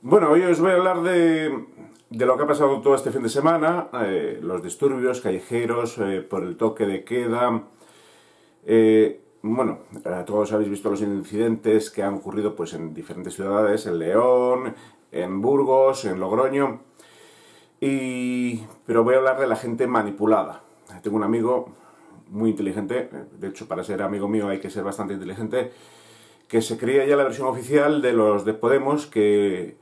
Bueno, hoy os voy a hablar de, lo que ha pasado todo este fin de semana, eh, los disturbios callejeros eh, por el toque de queda. Eh, bueno, todos habéis visto los incidentes que han ocurrido pues, en diferentes ciudades, en León, en Burgos, en Logroño. Y, pero voy a hablar de la gente manipulada. Tengo un amigo muy inteligente, de hecho para ser amigo mío hay que ser bastante inteligente, que se creía ya la versión oficial de los de Podemos que,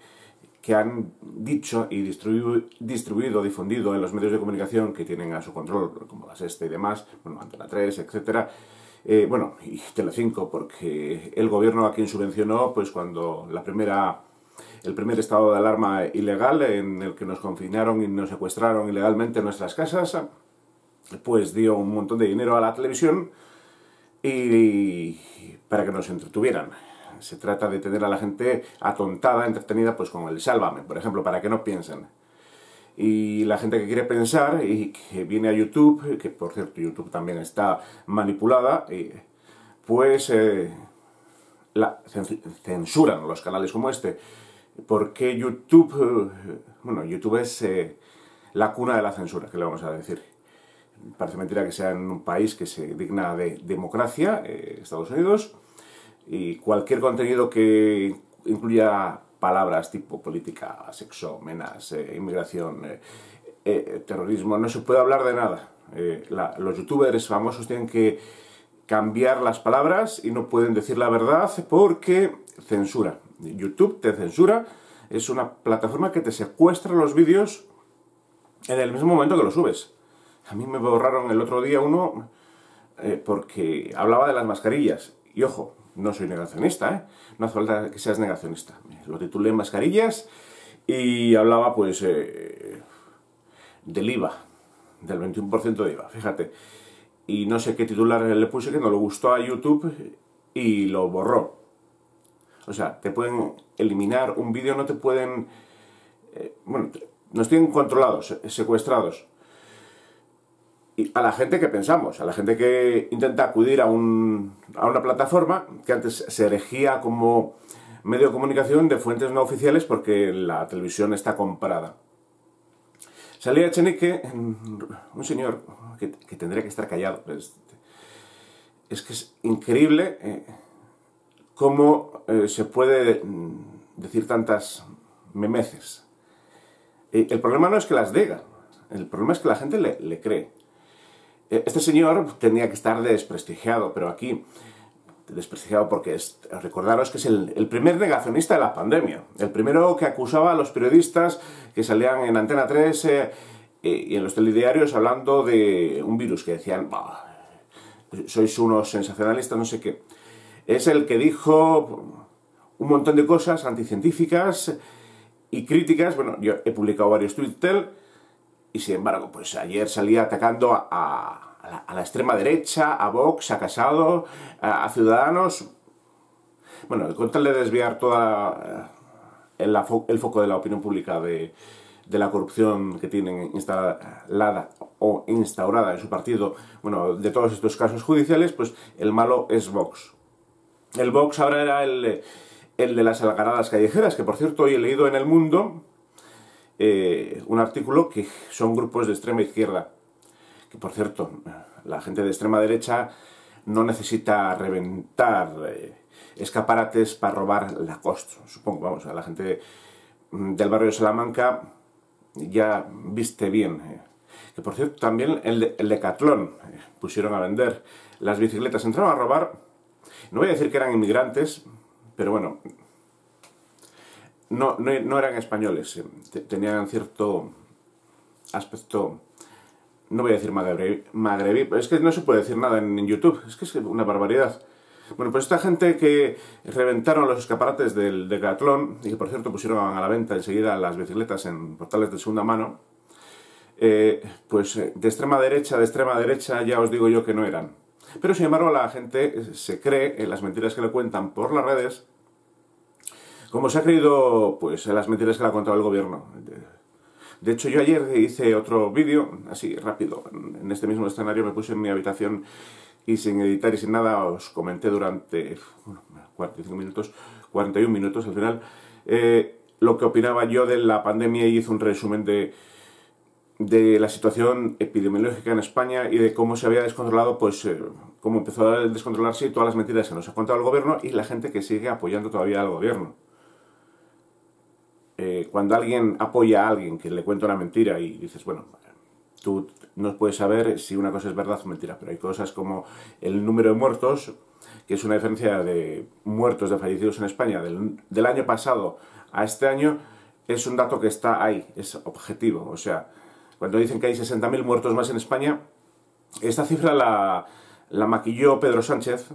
que han dicho y distribuido, difundido en los medios de comunicación que tienen a su control, como la Sexta y demás, bueno, Antena 3, etcétera, eh, bueno, y Telecinco, porque el gobierno a quien subvencionó, pues cuando la primera, el primer estado de alarma ilegal en el que nos confinaron y nos secuestraron ilegalmente en nuestras casas, pues dio un montón de dinero a la televisión y para que nos entretuvieran. Se trata de tener a la gente atontada, entretenida, pues con el sálvame, por ejemplo, para que no piensen. Y la gente que quiere pensar y que viene a YouTube, que por cierto YouTube también está manipulada, pues eh, la, censuran los canales como este. Porque YouTube, eh, bueno, YouTube es eh, la cuna de la censura, que le vamos a decir parece mentira que sea en un país que se digna de democracia, eh, Estados Unidos, y cualquier contenido que incluya palabras tipo política, sexo, menas, eh, inmigración, eh, terrorismo, no se puede hablar de nada. los youtubers famosos tienen que cambiar las palabras y no pueden decir la verdad porque censura. YouTube te censura, es una plataforma que te secuestra los vídeos en el mismo momento que los subes. A mí me borraron el otro día uno eh, porque hablaba de las mascarillas. Y ojo, no soy negacionista, ¿eh? No hace falta que seas negacionista. Lo titulé Mascarillas y hablaba pues eh, del IVA, del 21% de IVA, fíjate. Y no sé qué titular le puse que no le gustó a YouTube y lo borró. O sea, te pueden eliminar un vídeo, no te pueden... Eh, bueno, nos tienen controlados, secuestrados a la gente que pensamos, a la gente que intenta acudir a, un, a una plataforma que antes se erigía como medio de comunicación de fuentes no oficiales porque la televisión está comprada. Salía Echenique, un señor que, tendría que estar callado. Es, que es increíble eh, cómo eh, se puede decir tantas memeces. Eh, el problema no es que las diga, el problema es que la gente le cree. Eh, este señor tenía que estar desprestigiado, pero aquí desprestigiado porque es, recordaros que es el, primer negacionista de la pandemia, el primero que acusaba a los periodistas que salían en Antena 3 eh, y en los telediarios hablando de un virus que decían, sois unos sensacionalistas, no sé qué. Es el que dijo un montón de cosas anticientíficas y críticas, bueno, yo he publicado varios tweets y sin embargo, pues ayer salía atacando a, la, extrema derecha, a Vox, a Casado, a, Ciudadanos. Bueno, con tal de desviar toda el, el, foco de la opinión pública de, la corrupción que tienen instalada o instaurada en su partido, bueno, de todos estos casos judiciales, pues el malo es Vox. El Vox ahora era el, el de las algaradas callejeras, que por cierto hoy he leído en El Mundo eh, un artículo que son grupos de extrema izquierda. Que por cierto, la gente de extrema derecha no necesita reventar eh, escaparates para robar la costa. Supongo, vamos, a la gente del barrio de Salamanca ya viste bien. Eh. Que por cierto, también el, el Decathlon pusieron a vender las bicicletas. Entraron a robar, no voy a decir que eran inmigrantes, pero bueno, no, no, eran españoles, eh, tenían cierto aspecto, no voy a decir magrebí, pero es que no se puede decir nada en, YouTube, es que es una barbaridad. Bueno, pues esta gente que reventaron los escaparates del Decathlon, y que por cierto pusieron a la venta enseguida las bicicletas en portales de segunda mano, eh, pues eh, de extrema derecha, de extrema derecha ya os digo yo que no eran. Pero sin embargo la gente se cree en las mentiras que le cuentan por las redes como se ha creído, pues, en las mentiras que le ha contado el gobierno. De hecho, yo ayer hice otro vídeo, así rápido, en este mismo escenario me puse en mi habitación y sin editar y sin nada os comenté durante bueno, 45 minutos, 41 minutos al final, eh, lo que opinaba yo de la pandemia y hice un resumen de, de la situación epidemiológica en España y de cómo se había descontrolado, pues eh, cómo empezó a descontrolarse y todas las mentiras que nos ha contado el gobierno y la gente que sigue apoyando todavía al gobierno. Eh, cuando alguien apoya a alguien que le cuenta una mentira y dices, bueno, tú no puedes saber si una cosa es verdad o mentira, pero hay cosas como el número de muertos, que es una diferencia de muertos, de fallecidos en España del, del año pasado a este año, es un dato que está ahí, es objetivo, o sea, cuando dicen que hay 60.000 muertos más en España, esta cifra la, la maquilló Pedro Sánchez,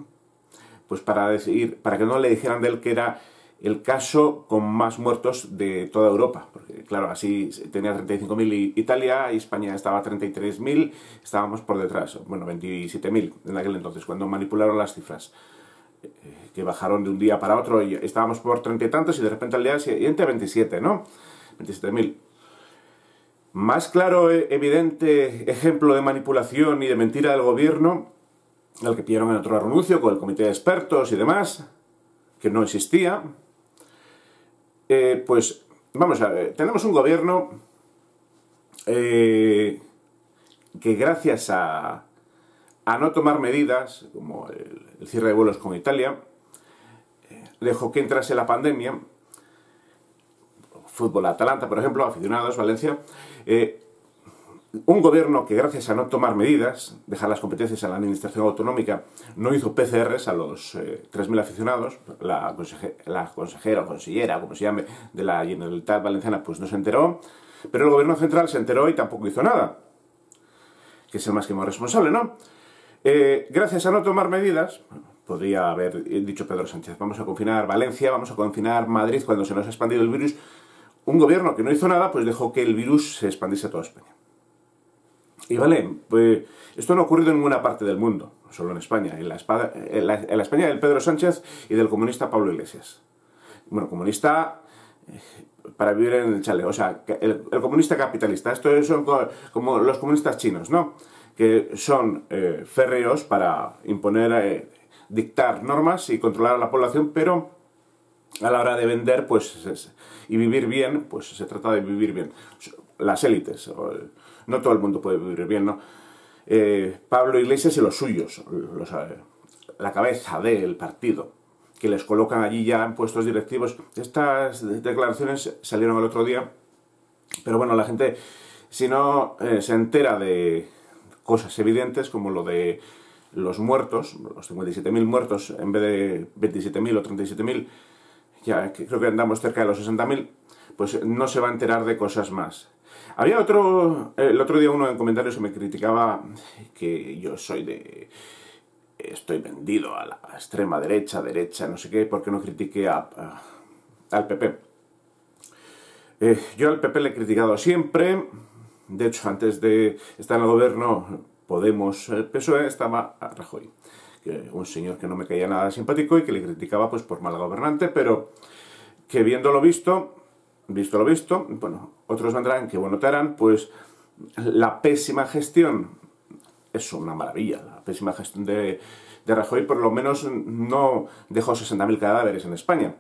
pues para, decir, para que no le dijeran de él que era el caso con más muertos de toda Europa. Porque, claro, así tenía 35.000 Italia España estaba a 33.000, estábamos por detrás, bueno, 27.000 en aquel entonces, cuando manipularon las cifras, eh, que bajaron de un día para otro y estábamos por treinta y tantos y de repente al día siguiente 27, ¿no? 27.000. Más claro, e evidente ejemplo de manipulación y de mentira del gobierno, el que pidieron en otro renuncio con el comité de expertos y demás, que no existía, eh, pues vamos a ver, tenemos un gobierno eh, que gracias a, a, no tomar medidas, como el, cierre de vuelos con Italia, eh, dejó que entrase la pandemia. Fútbol Atalanta, por ejemplo, aficionados, Valencia, eh, un gobierno que gracias a no tomar medidas, dejar las competencias a la administración autonómica, no hizo PCRs a los 3.000 eh, aficionados, la, consejera o consellera, como se llame, de la Generalitat Valenciana, pues no se enteró, pero el gobierno central se enteró y tampoco hizo nada, que es el más que más responsable, ¿no? Eh, gracias a no tomar medidas, podría haber dicho Pedro Sánchez, vamos a confinar Valencia, vamos a confinar Madrid cuando se nos ha expandido el virus, un gobierno que no hizo nada, pues dejó que el virus se expandiese a toda España. Y vale, pues esto no ha ocurrido en ninguna parte del mundo, solo en España, en la, España del Pedro Sánchez y del comunista Pablo Iglesias. Bueno, comunista eh, para vivir en el chale, o sea, el, comunista capitalista, esto son como los comunistas chinos, ¿no? Que son eh, férreos para imponer, eh, dictar normas y controlar a la población, pero a la hora de vender pues y vivir bien, pues se trata de vivir bien. Las élites, no todo el mundo puede vivir bien, ¿no? Eh, Pablo Iglesias y los suyos, la cabeza del partido, que les colocan allí ya en puestos directivos. Estas declaraciones salieron el otro día, pero bueno, la gente, si no eh, se entera de cosas evidentes como lo de los muertos, los 57.000 muertos en vez de 27.000 o 37.000, ya creo que andamos cerca de los 60.000, pues no se va a enterar de cosas más. Había otro, el otro día uno en comentarios me criticaba que yo soy de... estoy vendido a la extrema derecha, derecha, no sé qué, porque no critiqué a, al PP. Eh, yo al PP le he criticado siempre, de hecho antes de estar en el gobierno Podemos, el PSOE, estaba a Rajoy un señor que no me caía nada simpático y que le criticaba pues por mal gobernante, pero que viendo lo visto, visto lo visto, bueno, otros vendrán que bueno te harán, pues la pésima gestión es una maravilla, la pésima gestión de, de Rajoy por lo menos no dejó 60.000 cadáveres en España.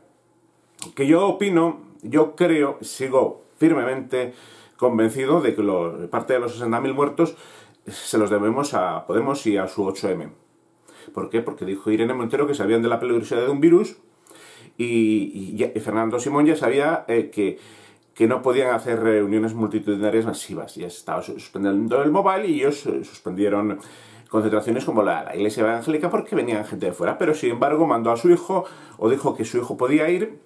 Que yo opino, yo creo, sigo firmemente convencido de que lo, parte de los 60.000 muertos se los debemos a Podemos y a su 8M. ¿Por qué? Porque dijo Irene Montero que sabían de la peligrosidad de un virus y, Fernando Simón ya sabía eh, que, que, no podían hacer reuniones multitudinarias masivas. Ya estaba suspendiendo el mobile y ellos eh, suspendieron concentraciones como la, la, Iglesia Evangélica porque venían gente de fuera. Pero sin embargo mandó a su hijo o dijo que su hijo podía ir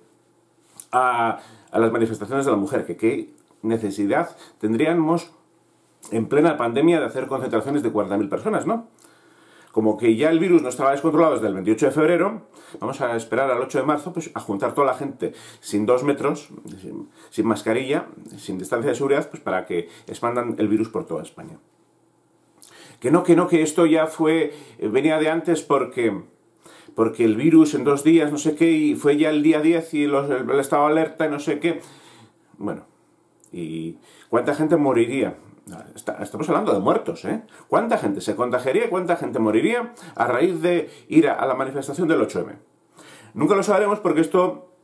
a, a las manifestaciones de la mujer. Que qué necesidad tendríamos en plena pandemia de hacer concentraciones de 40.000 personas, ¿no? Como que ya el virus no estaba descontrolado desde el 28 de febrero, vamos a esperar al 8 de marzo pues, a juntar toda la gente sin dos metros, sin, mascarilla, sin distancia de seguridad, pues para que expandan el virus por toda España. Que no, que no, que esto ya fue, eh, venía de antes porque, porque el virus en dos días, no sé qué, y fue ya el día 10 y los, el, el estado alerta y no sé qué. Bueno, ¿y cuánta gente moriría? Estamos hablando de muertos, ¿eh? ¿Cuánta gente se contagiaría cuánta gente moriría a raíz de ir a, la manifestación del 8M? Nunca lo sabremos porque esto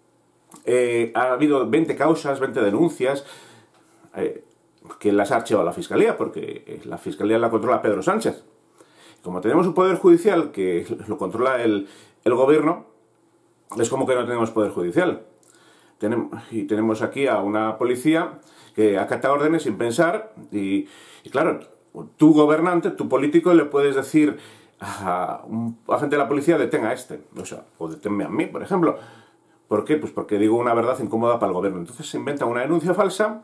Eh, ha habido 20 causas, 20 denuncias, eh, que las ha archivado la Fiscalía, porque la Fiscalía la controla Pedro Sánchez. Como tenemos un poder judicial que lo controla el, gobierno, es como que no tenemos poder judicial. y tenemos aquí a una policía que acata órdenes sin pensar y, claro, tu gobernante, tu político, le puedes decir a un agente de la policía detenga a este, o sea, o deténme a mí, por ejemplo. ¿Por qué? Pues porque digo una verdad incómoda para el gobierno. Entonces se inventa una denuncia falsa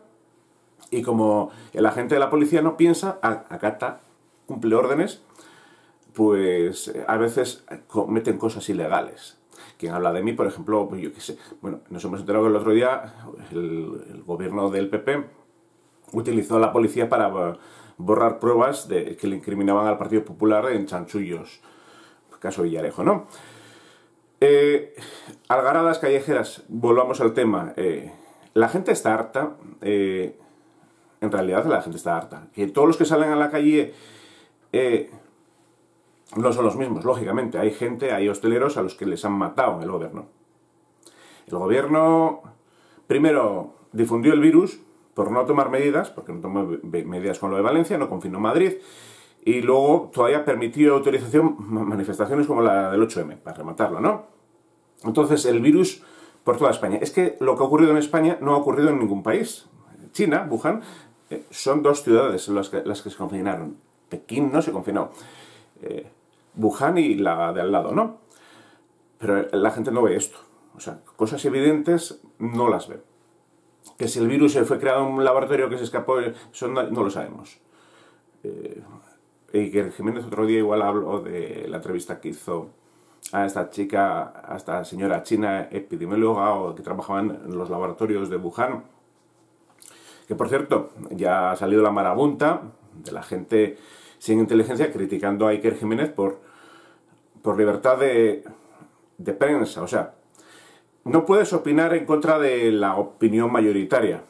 y como el agente de la policía no piensa, acata, cumple órdenes, pues a veces cometen cosas ilegales. Quien habla de mí, por ejemplo, pues yo qué sé, bueno, nos hemos enterado que el otro día el, gobierno del PP utilizó a la policía para borrar pruebas de, que le incriminaban al Partido Popular en chanchullos. Caso Villarejo, ¿no? Eh, algaradas callejeras, volvamos al tema. Eh, la gente está harta, eh, en realidad la gente está harta. Que todos los que salen a la calle no son los mismos, lógicamente. Hay gente, hay hosteleros a los que les han matado el gobierno. El gobierno, primero, difundió el virus por no tomar medidas, porque no tomó medidas con lo de Valencia, no confinó Madrid, y luego todavía permitió autorización manifestaciones como la del 8M, para rematarlo, ¿no? Entonces, el virus por toda España. Es que lo que ha ocurrido en España no ha ocurrido en ningún país. China, Wuhan, eh, son dos ciudades las que, las que se confinaron. Pekín no se confinó. Eh, Wuhan y la de al lado, ¿no? Pero la gente no ve esto. O sea, cosas evidentes no las ve. Que si el virus fue creado en un laboratorio que se escapó, eso no, lo sabemos. Eh, y que Jiménez otro día igual habló de la entrevista que hizo a esta chica, a esta señora china epidemióloga o que trabajaba en los laboratorios de Wuhan. Que por cierto, ya ha salido la marabunta de la gente sin inteligencia criticando a Iker Jiménez por, por libertad de, de prensa. O sea, no puedes opinar en contra de la opinión mayoritaria.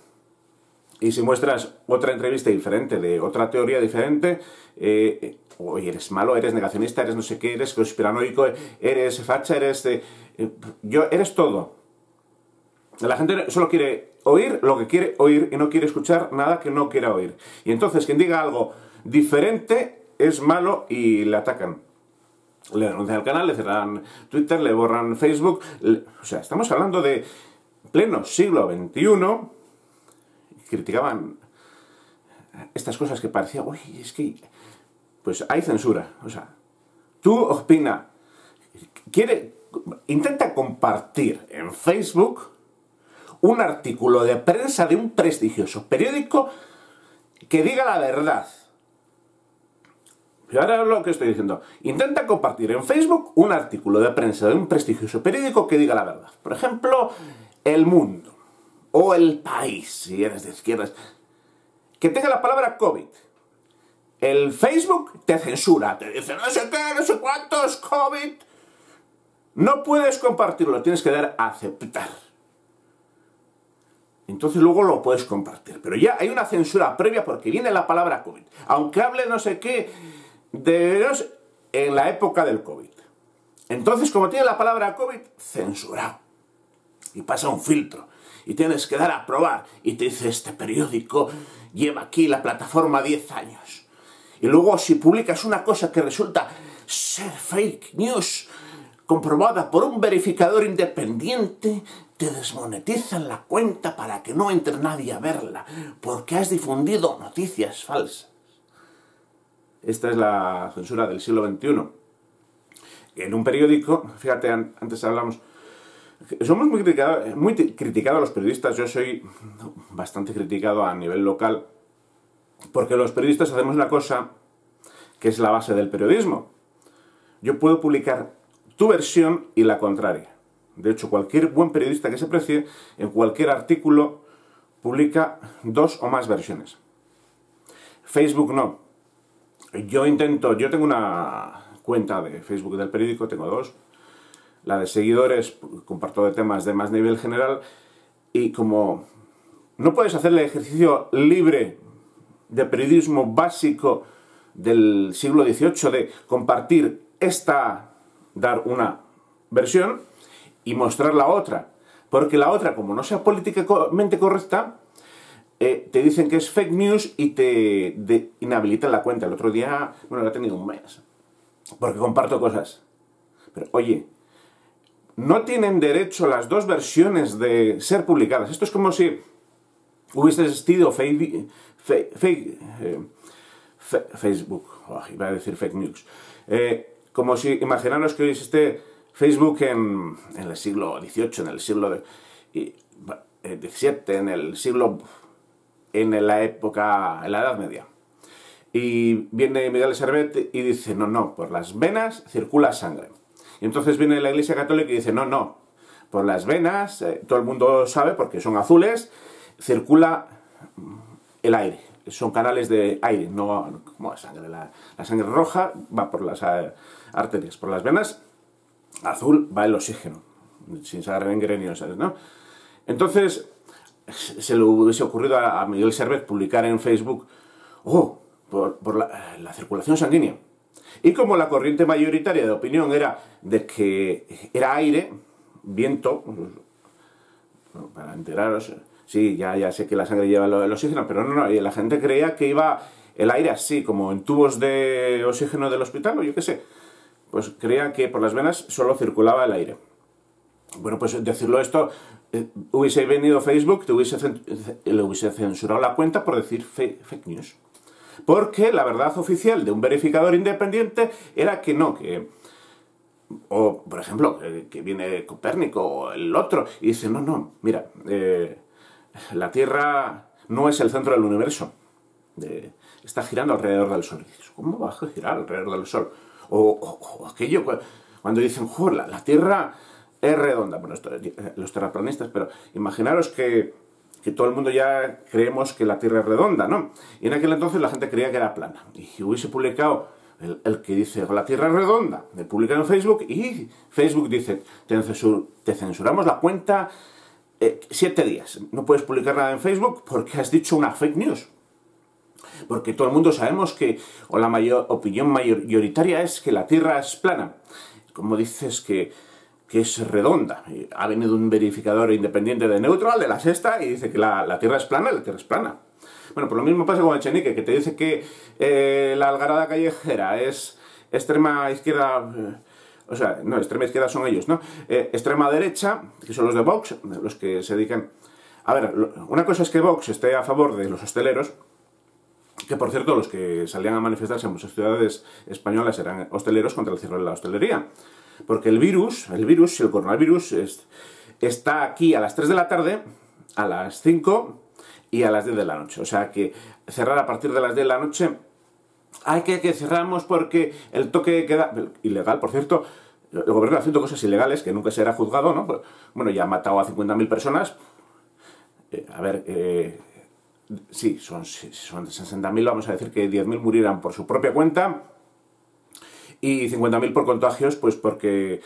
Y si muestras otra entrevista diferente, de otra teoría diferente, eh, eres malo, eres negacionista, eres no sé qué, eres conspiranoico, eres facha, eres... Eh, yo, eres todo. La gente solo quiere oír lo que quiere oír y no quiere escuchar nada que no quiera oír. Y entonces quien diga algo diferente es malo y le atacan. Le denuncian el canal, le cerran Twitter, le borran Facebook. O sea, estamos hablando de pleno siglo XXI. Criticaban estas cosas que parecía, uy, es que. Pues hay censura. O sea, tú opina, quiere, intenta compartir en Facebook un artículo de prensa de un prestigioso periódico que diga la verdad. Ahora lo que estoy diciendo. Intenta compartir en Facebook un artículo de prensa de un prestigioso periódico que diga la verdad. Por ejemplo, El Mundo. O El País, si eres de izquierdas. Que tenga la palabra COVID. El Facebook te censura, te dice no sé qué, no sé cuántos, COVID. No puedes compartirlo, tienes que dar aceptar entonces luego lo puedes compartir. Pero ya hay una censura previa porque viene la palabra COVID. Aunque hable no sé qué de en la época del COVID. Entonces, como tiene la palabra COVID, censurado. Y pasa un filtro. Y tienes que dar a probar. Y te dice, este periódico lleva aquí la plataforma 10 años. Y luego si publicas una cosa que resulta ser fake news, comprobada por un verificador independiente, te desmonetizan la cuenta para que no entre nadie a verla, porque has difundido noticias falsas. Esta es la censura del siglo XXI. En un periódico, fíjate, antes hablamos, somos muy criticados, muy criticados los periodistas, yo soy bastante criticado a nivel local, porque los periodistas hacemos una cosa que es la base del periodismo. Yo puedo publicar tu versión y la contraria. De hecho, cualquier buen periodista que se precie, en cualquier artículo, publica dos o más versiones. Facebook no. Yo intento, yo tengo una cuenta de Facebook del periódico, tengo dos. La de seguidores, comparto de temas de más nivel general. Y como no puedes hacer el ejercicio libre de periodismo básico del siglo XVIII de compartir esta dar una versión y mostrar la otra. Porque la otra, como no sea políticamente correcta, eh, te dicen que es fake news y te inhabilitan la cuenta. El otro día, bueno, lo he tenido un mes, porque comparto cosas. Pero oye, no tienen derecho las dos versiones de ser publicadas. Esto es como si hubiese existido fake, eh, Facebook, oh, iba a decir fake news, eh, como si, imaginaros que existe Facebook en, el siglo XVIII, en el siglo XVII, en el siglo, en la época, en la Edad Media. Y viene Miguel Servet y dice, no, no, por las venas circula sangre. Y entonces viene la Iglesia Católica y dice, no, no, por las venas, todo el mundo sabe, porque son azules, circula el aire. Son canales de aire, no como la sangre. La, sangre roja va por las eh, arterias, por las venas, azul va el oxígeno, sin sangre en ¿no? Entonces, se le hubiese ocurrido a, Miguel Servet publicar en Facebook, oh, por, la, la circulación sanguínea. Y como la corriente mayoritaria de opinión era de que era aire, viento, para enteraros, sí, ya, ya sé que la sangre lleva el, oxígeno, pero no, no, la gente creía que iba el aire así, como en tubos de oxígeno del hospital, o yo qué sé. Pues creían que por las venas solo circulaba el aire. Bueno, pues decirlo esto, eh, hubiese venido Facebook, te hubiese, le hubiese censurado la cuenta por decir fake, news. Porque la verdad oficial de un verificador independiente era que no, que... O, por ejemplo, que, viene Copérnico o el otro y dice, no, no, mira, eh, la Tierra no es el centro del universo. está girando alrededor del Sol. ¿cómo va a girar alrededor del Sol? O, aquello, cuando dicen, la, Tierra es redonda. Bueno, eh, los terraplanistas, pero imaginaros que, todo el mundo ya creemos que la Tierra es redonda, ¿no? Y en aquel entonces la gente creía que era plana. Y hubiese publicado el, que dice la Tierra es redonda, de publicar en Facebook, y Facebook dice, te censuramos la cuenta eh, siete días. No puedes publicar nada en Facebook porque has dicho una fake news. Porque todo el mundo sabemos que, o la mayor, opinión mayoritaria es que la Tierra es plana. Como dices que, es redonda. Ha venido un verificador independiente de Neutral, de la sexta, y dice que la, Tierra es plana, la Tierra es plana. Bueno, pues lo mismo pasa con el Chenique, que te dice que eh, la algarada callejera es extrema izquierda... Eh, o sea, no, extrema izquierda son ellos, ¿no? Eh, extrema derecha, que son los de Vox, los que se dedican... A ver, una cosa es que Vox esté a favor de los hosteleros, que por cierto los que salían a manifestarse en muchas ciudades españolas eran hosteleros contra el cierre de la hostelería. Porque el virus, el virus, el coronavirus, está aquí a las 3 de la tarde, a las 5 y a las 10 de la noche. O sea que cerrar a partir de las 10 de la noche hay que, que cerramos porque el toque queda ilegal, por cierto, el gobierno haciendo cosas ilegales que nunca será juzgado, ¿no? Pues, bueno, ya ha matado a 50.000 personas. Eh, a ver, eh, sí, son, son 60.000, vamos a decir que 10.000 murieran por su propia cuenta y 50.000 por contagios, pues porque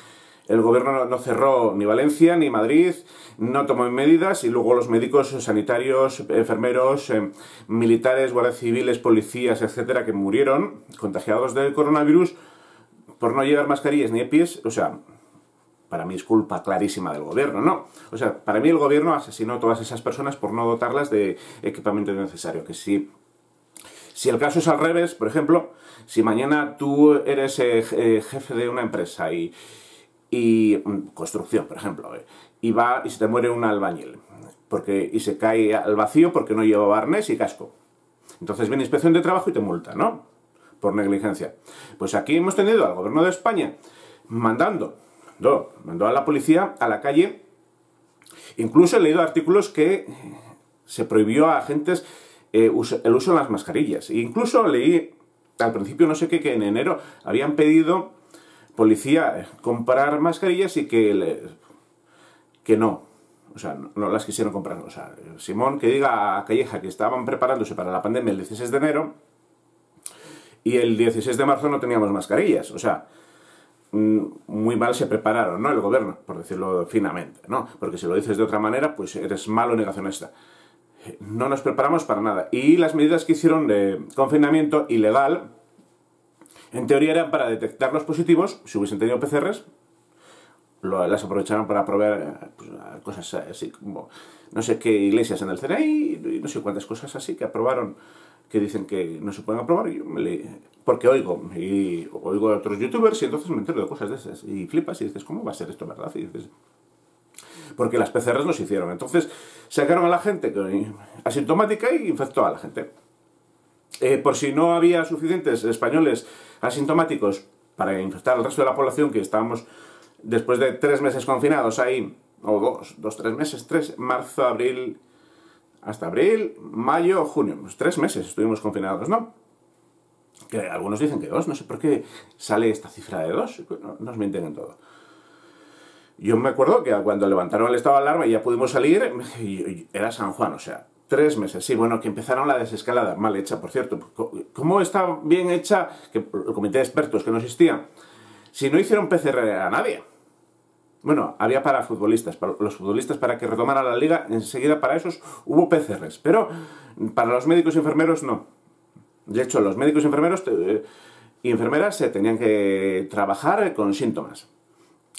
el gobierno no cerró ni Valencia ni Madrid, no tomó medidas y luego los médicos sanitarios, enfermeros, eh, militares, guardias civiles, policías, etcétera, que murieron contagiados del coronavirus por no llevar mascarillas ni pies, o sea, para mí es culpa clarísima del gobierno, ¿no? O sea, para mí el gobierno asesinó a todas esas personas por no dotarlas de equipamiento necesario, que si si el caso es al revés, por ejemplo, si mañana tú eres eh, eh, jefe de una empresa y, y mm, construcción, por ejemplo, eh, y va y se te muere un albañil porque, y se cae al vacío porque no lleva barnés y casco. Entonces viene inspección de trabajo y te multa, ¿no? Por negligencia. Pues aquí hemos tenido al gobierno de España mandando, no, mandó a la policía a la calle. Incluso he leído artículos que se prohibió a agentes eh, el uso de las mascarillas. E incluso leí al principio, no sé qué, que en enero habían pedido policía comprar mascarillas y que, que no. O sea, no, las quisieron comprar. O sea, Simón que diga a Calleja que estaban preparándose para la pandemia el 16 de enero y el 16 de marzo no teníamos mascarillas. O sea, mm, muy mal se prepararon, ¿no? El gobierno, por decirlo finamente, ¿no? Porque si lo dices de otra manera, pues eres malo negacionista. No nos preparamos para nada. Y las medidas que hicieron de confinamiento ilegal en teoría eran para detectar los positivos, si hubiesen tenido PCRs, las aprovecharon para probar pues, cosas así como no sé qué iglesias en el CNI y no sé cuántas cosas así que aprobaron que dicen que no se pueden aprobar, y porque oigo, y oigo a otros youtubers y entonces me entero de cosas de esas, y flipas y dices, ¿cómo va a ser esto verdad? Y dices, porque las PCRs los hicieron. Entonces sacaron a la gente asintomática y infectó a la gente. Eh, por si no había suficientes españoles asintomáticos para infectar al resto de la población, que estábamos después de tres meses confinados ahí, o dos, dos, tres meses, tres, marzo, abril, hasta abril, mayo, junio, pues tres meses estuvimos confinados, ¿no? Que algunos dicen que dos, no sé por qué sale esta cifra de dos, nos mienten en todo. Yo me acuerdo que cuando levantaron el estado de alarma y ya pudimos salir, era San Juan, o sea, tres meses. Sí, bueno, que empezaron la desescalada, mal hecha, por cierto. ¿Cómo está bien hecha que el comité de expertos que no existía? Si no hicieron PCR a nadie. Bueno, había para futbolistas, para los futbolistas para que retomara la liga, enseguida para esos hubo PCRs, pero para los médicos y enfermeros no. De hecho, los médicos y enfermeros eh, y enfermeras se tenían que trabajar con síntomas.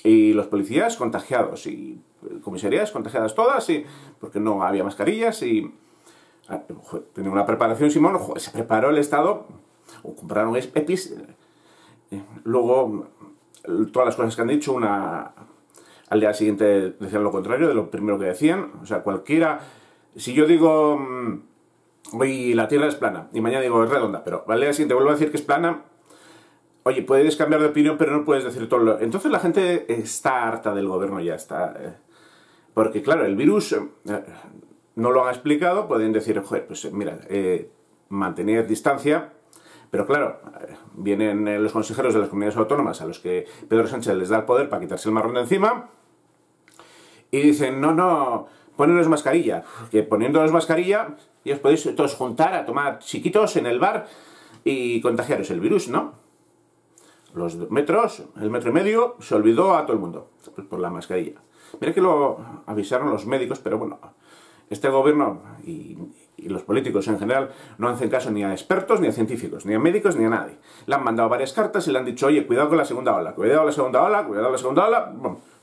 Y los policías contagiados, y comisarías contagiadas todas, y, porque no había mascarillas, y ah, tenía una preparación, Simón, se preparó el Estado, o compraron EPIs, eh, luego todas las cosas que han dicho, una al día siguiente decían lo contrario de lo primero que decían. O sea, cualquiera... Si yo digo, mm, hoy la Tierra es plana, y mañana digo es redonda, pero al día siguiente vuelvo a decir que es plana, oye, puedes cambiar de opinión, pero no puedes decir todo lo... Entonces la gente está harta del gobierno ya, está... Eh, porque claro, el virus... Eh, no lo han explicado, pueden decir, joder, pues mira, eh, mantener distancia, pero claro, vienen los consejeros de las comunidades autónomas a los que Pedro Sánchez les da el poder para quitarse el marrón de encima, y dicen, no, no, poneros mascarilla, que poniéndonos mascarilla y os podéis todos juntar a tomar chiquitos en el bar y contagiaros el virus, ¿no? Los metros, el metro y medio, se olvidó a todo el mundo por la mascarilla. Mira que lo avisaron los médicos, pero bueno, este gobierno y, los políticos en general no hacen caso ni a expertos, ni a científicos, ni a médicos, ni a nadie. Le han mandado varias cartas y le han dicho, oye, cuidado con la segunda ola, cuidado con la segunda ola, cuidado la segunda ola,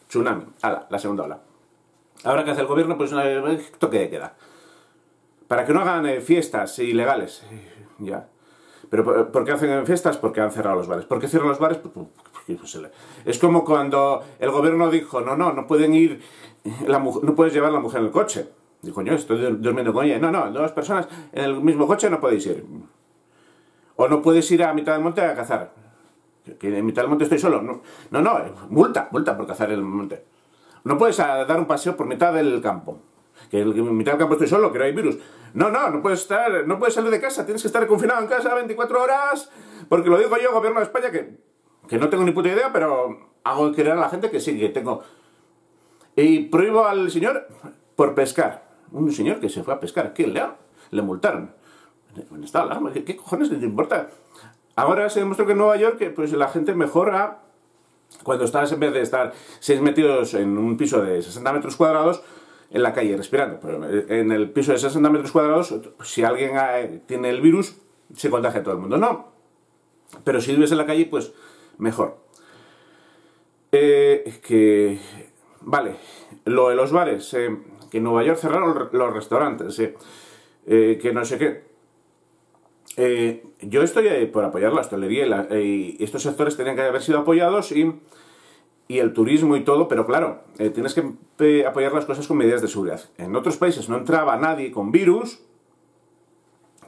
tsunami, ala, la segunda ola. Ahora que hace el gobierno, pues toque de queda. Para que no hagan eh, fiestas ilegales. Ya. ¿Pero por qué hacen fiestas? Porque han cerrado los bares. ¿Por qué cierran los bares? Pues, pues, es como cuando el gobierno dijo, no, no, no pueden ir, la no puedes llevar a la mujer en el coche. Dijo, yo estoy durmiendo con ella. No, no, dos personas en el mismo coche no podéis ir. O no puedes ir a mitad del monte a cazar. Que en mitad del monte estoy solo. No, no, no multa, multa por cazar en el monte. No puedes dar un paseo por mitad del campo. Que en mitad del campo estoy solo, que no hay virus. No, no, no puedes estar, no puedes salir de casa, tienes que estar confinado en casa 24 horas, porque lo digo yo, gobierno de España, que, que no tengo ni puta idea, pero hago creer a la gente que sí, que tengo. Y prohíbo al señor por pescar. Un señor que se fue a pescar, ¿qué le, le multaron? Está alarma, ¿qué, cojones te importa? Ahora se demostró que en Nueva York pues, la gente mejora cuando estás, en vez de estar seis metidos en un piso de 60 metros cuadrados, en la calle respirando. Pero en el piso de 60 metros cuadrados, si alguien tiene el virus, se contagia a todo el mundo. No. Pero si vives en la calle, pues mejor. Eh, que. Vale. Lo de los bares. Eh, que en Nueva York cerraron los restaurantes. Eh, que no sé qué. Eh, yo estoy por apoyar la hostelería y, estos sectores tenían que haber sido apoyados y, el turismo y todo, pero claro, eh, tienes que apoyar las cosas con medidas de seguridad. En otros países no entraba nadie con virus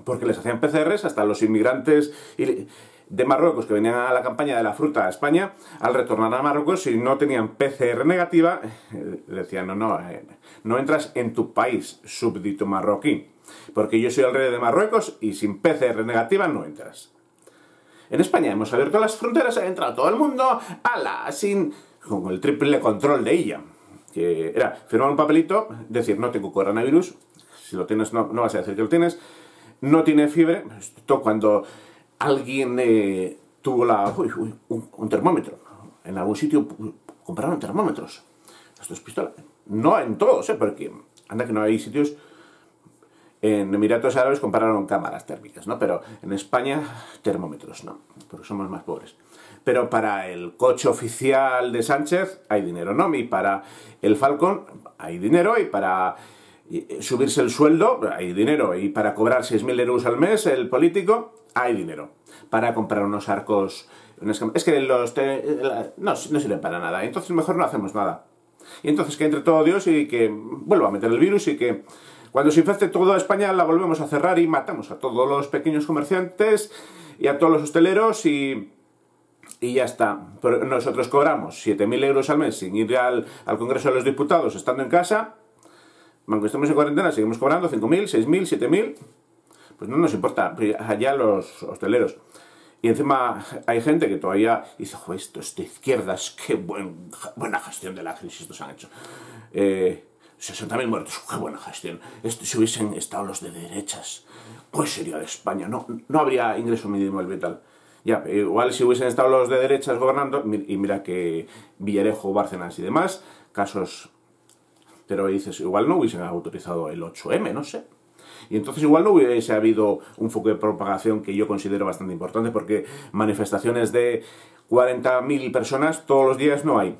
porque les hacían PCRs hasta los inmigrantes de Marruecos que venían a la campaña de la fruta a España, al retornar a Marruecos, si no tenían PCR negativa, eh, decían, no, no, no entras en tu país, súbdito marroquí porque yo soy el rey de Marruecos y sin PCR negativa no entras. En España hemos abierto las fronteras, ha entrado todo el mundo, ala, sin con el triple control de ella. Que era firmar un papelito, decir no tengo coronavirus, si lo tienes no, vas a decir que lo tienes, no tiene fiebre, esto cuando alguien eh, tuvo la, un, termómetro, en algún sitio compraron termómetros, esto es pistola, no en todos, ¿eh? porque anda que no hay sitios En Emiratos Árabes compraron cámaras térmicas, ¿no? Pero en España, termómetros, ¿no? Porque somos más pobres. Pero para el coche oficial de Sánchez hay dinero, ¿no? Y para el Falcon hay dinero y para subirse el sueldo hay dinero. Y para cobrar 6.000 euros al mes el político hay dinero. Para comprar unos arcos... Es que los... no, no sirven para nada. Entonces mejor no hacemos nada. Y entonces que entre todo Dios y que vuelva a meter el virus y que cuando se infecte toda España la volvemos a cerrar y matamos a todos los pequeños comerciantes y a todos los hosteleros y, y ya está. Pero nosotros cobramos 7.000 euros al mes sin ir al, al, Congreso de los Diputados estando en casa. Aunque estemos en cuarentena, seguimos cobrando 5.000, 6.000, 7.000. Pues no nos importa, allá los hosteleros. Y encima hay gente que todavía dice, jo, estos de izquierdas, qué buen, buena gestión de la crisis estos han hecho. Eh, 60.000 muertos, qué buena gestión. Esto, si hubiesen estado los de derechas, pues sería de España, no, no habría ingreso mínimo vital. Ya, igual si hubiesen estado los de derechas gobernando, y mira que Villarejo, Bárcenas y demás, casos... Pero dices, igual no hubiesen autorizado el 8M, no sé. Y entonces igual no hubiese habido un foco de propagación que yo considero bastante importante, porque manifestaciones de 40.000 personas todos los días no hay.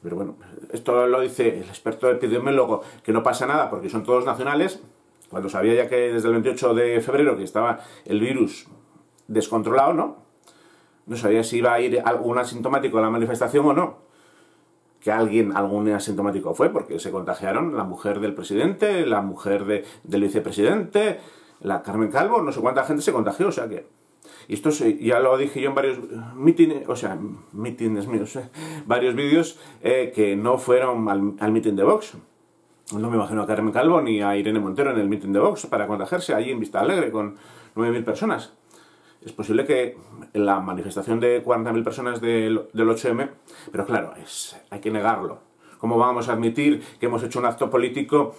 Pero bueno, esto lo dice el experto epidemiólogo, que no pasa nada porque son todos nacionales, cuando sabía ya que desde el 28 de febrero que estaba el virus descontrolado, ¿no? No sabía si iba a ir algún asintomático a la manifestación o no. Que alguien, algún asintomático fue, porque se contagiaron la mujer del presidente, la mujer de, del vicepresidente, la Carmen Calvo, no sé cuánta gente se contagió, o sea que y esto ya lo dije yo en varios mítines, o sea, mítines míos, eh, varios vídeos eh, que no fueron al, al meeting de Vox. No me imagino a Carmen Calvo ni a Irene Montero en el meeting de Vox para contagiarse allí en Vista Alegre con 9.000 personas. Es posible que la manifestación de 40.000 personas del, del 8M, pero claro, es, hay que negarlo. ¿Cómo vamos a admitir que hemos hecho un acto político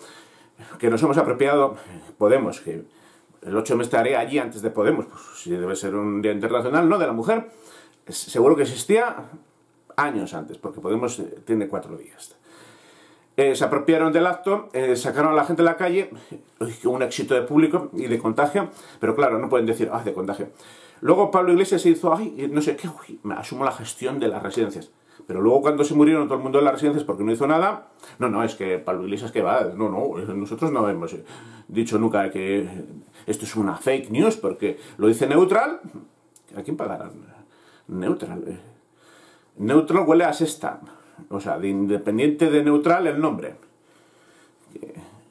que nos hemos apropiado? Podemos, que el 8 me estaré allí antes de Podemos, pues si debe ser un día internacional, no, de la mujer, seguro que existía años antes, porque Podemos eh, tiene cuatro días. Eh, se apropiaron del acto, eh, sacaron a la gente a la calle, un éxito de público y de contagio, pero claro, no pueden decir, ah, de contagio. Luego Pablo Iglesias se hizo, ay, no sé qué, me asumo la gestión de las residencias. Pero luego cuando se murieron todo el mundo en las residencias porque no hizo nada, no, no, es que Pablo Iglesias que va, no, no, nosotros no hemos dicho nunca que esto es una fake news porque lo dice neutral, ¿a quién pagarán? Neutral. Eh. Neutral huele a sexta, o sea, de independiente de neutral el nombre.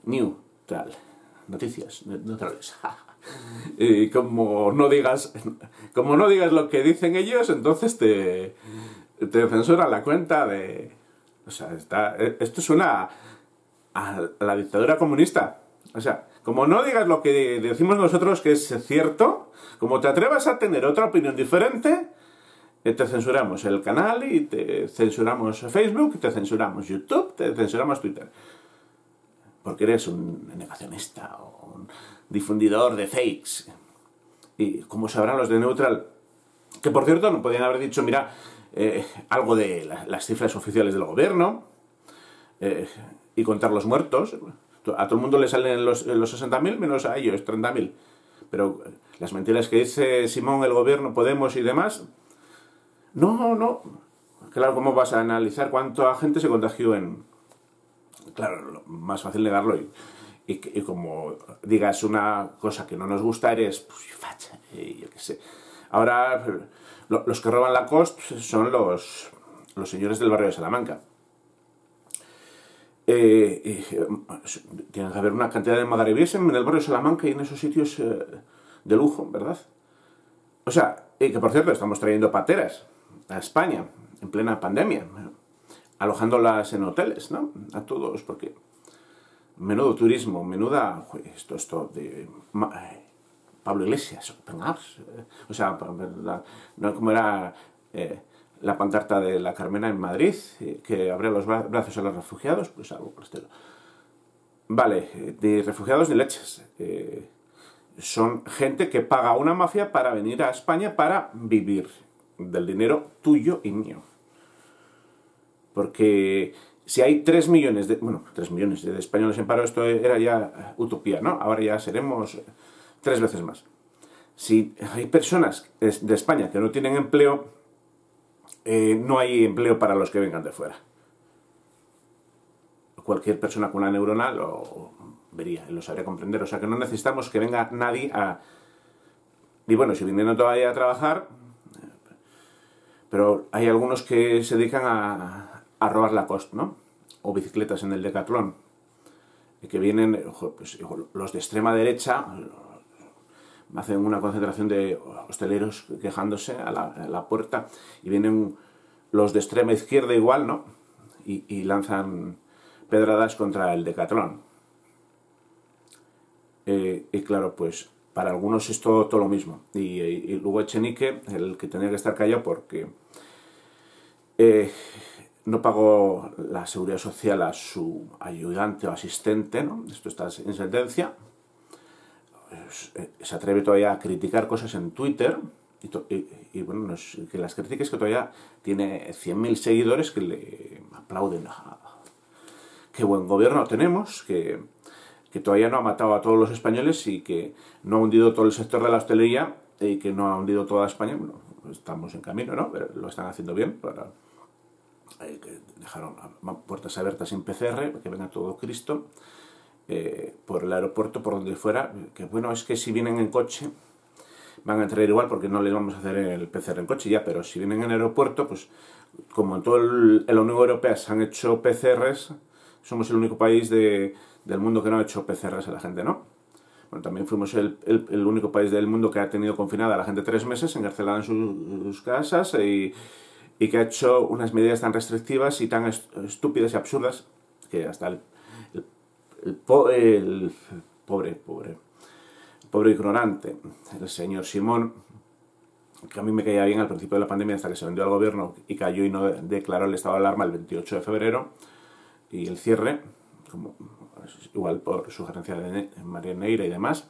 Neutral, noticias neutrales. y como no digas como no digas lo que dicen ellos entonces te te censura la cuenta de... O sea, está, esto suena a, la dictadura comunista. O sea, como no digas lo que decimos nosotros que es cierto, como te atrevas a tener otra opinión diferente, te censuramos el canal y te censuramos Facebook, te censuramos YouTube, te censuramos Twitter. Porque eres un negacionista o un difundidor de fakes. Y como sabrán los de Neutral, que por cierto no podían haber dicho, mira, eh, algo de las cifras oficiales del gobierno eh, y contar los muertos. A todo el mundo le salen los, los 60.000 menos a ellos, 30.000. Pero las mentiras que dice Simón, el gobierno, Podemos y demás, no, no. Claro, ¿cómo vas a analizar cuánta gente se contagió en... Claro, más fácil negarlo y, y, como digas una cosa que no nos gusta, eres... Pues, facha, yo qué sé. Ahora los que roban la cost son los, los señores del barrio de Salamanca. Eh, tiene que haber una cantidad de magrebíes en el barrio de Salamanca y en esos sitios eh, de lujo, ¿verdad? O sea, que por cierto estamos trayendo pateras a España en plena pandemia, alojándolas en hoteles, ¿no? A todos, porque menudo turismo, menuda... Esto, esto de Pablo Iglesias, o sea, no como era eh, la pancarta de la Carmena en Madrid, eh, que abre los brazos a los refugiados, pues algo por estilo. Vale, de refugiados ni leches. Eh, son gente que paga una mafia para venir a España para vivir del dinero tuyo y mío. Porque si hay 3 millones de, bueno, 3 millones de españoles en paro, esto era ya utopía, ¿no? Ahora ya seremos tres veces más. Si hay personas de España que no tienen empleo, eh, no hay empleo para los que vengan de fuera. Cualquier persona con una neurona lo vería, lo sabría comprender. O sea que no necesitamos que venga nadie a... Y bueno, si vienen todavía a trabajar, pero hay algunos que se dedican a, a robar la costa, ¿no? O bicicletas en el decatlón. Que vienen pues, los de extrema derecha, hacen una concentración de hosteleros quejándose a la, puerta y vienen los de extrema izquierda igual, ¿no? Y, lanzan pedradas contra el decatlón. Eh, y claro, pues para algunos es todo, lo mismo. Y, luego Echenique, el que tenía que estar callado porque eh, no pagó la seguridad social a su ayudante o asistente, ¿no? Esto está en sentencia. Pues, eh, se atreve todavía a criticar cosas en Twitter. Y, bueno, que las critiques que todavía tiene 100.000 seguidores que le aplauden. qué buen gobierno tenemos, que, que todavía no ha matado a todos los españoles y que no ha hundido todo el sector de la hostelería y que no ha hundido toda España. Bueno, estamos en camino, ¿no? Lo están haciendo bien para eh, dejaron puertas abiertas sin PCR, que venga todo Cristo, eh, por el aeropuerto, por donde fuera, que bueno, es que si vienen en coche, van a entrar igual porque no les vamos a hacer el PCR en coche ya, pero si vienen en aeropuerto, pues como en toda la Unión Europea se han hecho PCRs, somos el único país del mundo que no ha hecho PCRs a la gente, ¿no? Bueno, también fuimos el, único país del mundo que ha tenido confinada a la gente tres meses, encarcelada en sus casas y y que ha hecho unas medidas tan restrictivas y tan estúpidas y absurdas que hasta el, el, pobre, pobre, pobre ignorante, el señor Simón, que a mí me caía bien al principio de la pandemia hasta que se vendió al gobierno y cayó y no declaró el estado de alarma el 28 de febrero y el cierre, como, igual por sugerencia de María Neira y demás,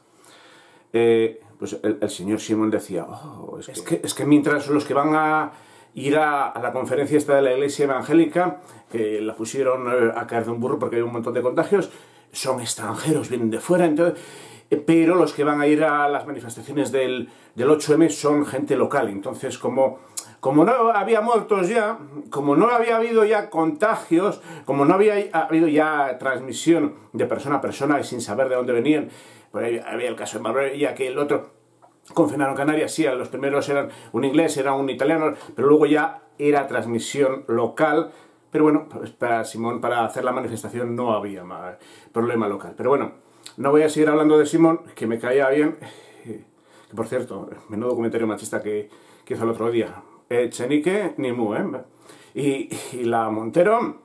eh, pues el, señor Simón decía, oh, es, que, es que mientras los que van a ir a, la conferencia esta de la Iglesia Evangélica, que la pusieron eh, a caer de un burro porque hay un montón de contagios, son extranjeros, vienen de fuera, entonces, eh, pero los que van a ir a las manifestaciones del, del 8M son gente local. Entonces, como, como no había muertos ya, como no había habido ya contagios, como no había habido ya transmisión de persona a persona y sin saber de dónde venían, había el caso de Marbella, que el otro confinaron Canarias, sí, los primeros eran un inglés, era un italiano, pero luego ya era transmisión local. Pero bueno, para Simón, para hacer la manifestación no había más problema local. Pero bueno, no voy a seguir hablando de Simón, que me caía bien. Que por cierto, menudo comentario machista que, hizo el otro día. Echenique ni mu, ¿eh? Y, y la Montero,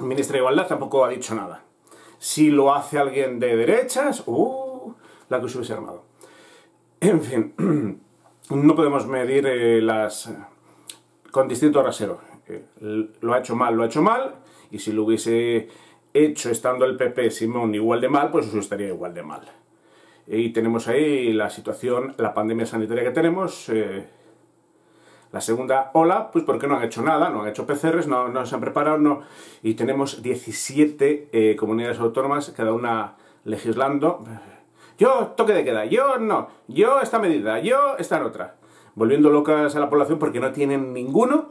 ministra de Igualdad, tampoco ha dicho nada. Si lo hace alguien de derechas, ¡uh! La que se hubiese armado. En fin, no podemos medir eh, las con distinto rasero. Eh, lo ha hecho mal, lo ha hecho mal, y si lo hubiese hecho estando el PP Simón igual de mal, pues eso estaría igual de mal. Y tenemos ahí la situación, la pandemia sanitaria que tenemos, eh, la segunda ola, pues porque no han hecho nada, no han hecho PCRs, no, no se han preparado, no, y tenemos 17 comunidades autónomas, cada una legislando, yo toque de queda, yo no, yo esta medida, yo esta otra. Volviendo locas a la población porque no tienen ninguno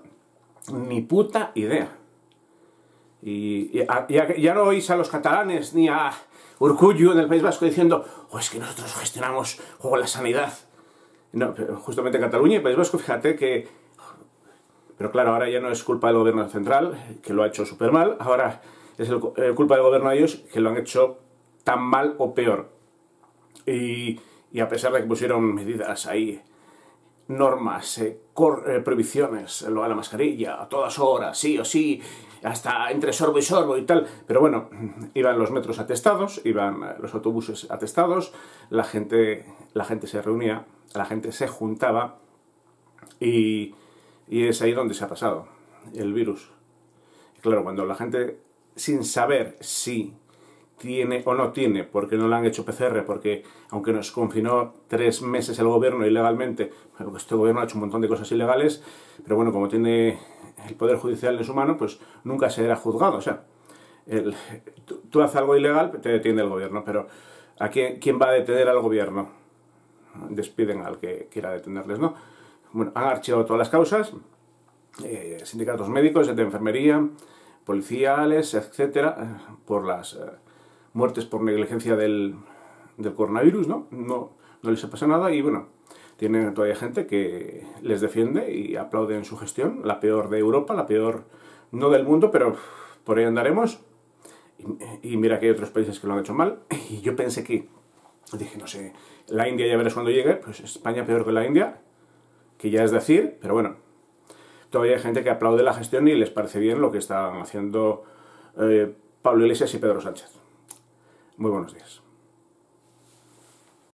ni puta idea. Y, ya, no oís a los catalanes ni a Urcullo en el País Vasco diciendo, oh, es que nosotros gestionamos la sanidad. No, justamente Cataluña y País Vasco, fíjate que... Pero claro, ahora ya no es culpa del gobierno central, que lo ha hecho súper mal, ahora es eh, culpa del gobierno de ellos, que lo han hecho tan mal o peor. Y, a pesar de que pusieron medidas ahí, normas, eh, eh, prohibiciones, lo de la mascarilla, a todas horas, sí o sí, hasta entre sorbo y sorbo y tal. Pero bueno, iban los metros atestados, iban eh, los autobuses atestados, la gente, la gente se reunía, la gente se juntaba y, y es ahí donde se ha pasado el virus. claro, cuando la gente, sin saber si tiene o no tiene, porque no le han hecho PCR, porque aunque nos confinó tres meses el gobierno ilegalmente, este gobierno ha hecho un montón de cosas ilegales, pero bueno, como tiene el Poder Judicial en su mano, pues nunca será juzgado. O sea, tú, haces algo ilegal, te detiene el gobierno, pero ¿a quién, quién va a detener al gobierno? Despiden al que quiera detenerles, ¿no? Bueno, han archivado todas las causas, eh, sindicatos médicos, de enfermería, policiales, etcétera, por las eh, muertes por negligencia del, del coronavirus, ¿no? ¿no? No les pasa nada y bueno, tienen todavía gente que les defiende y aplauden su gestión, la peor de Europa, la peor no del mundo, pero por ahí andaremos. Y, mira que hay otros países que lo han hecho mal. Y yo pensé que, dije, no sé, la India ya verás cuando llegue, pues España peor que la India, que ya es decir, pero bueno, todavía hay gente que aplaude la gestión y les parece bien lo que están haciendo eh, Pablo Iglesias y Pedro Sánchez. Muy buenos días.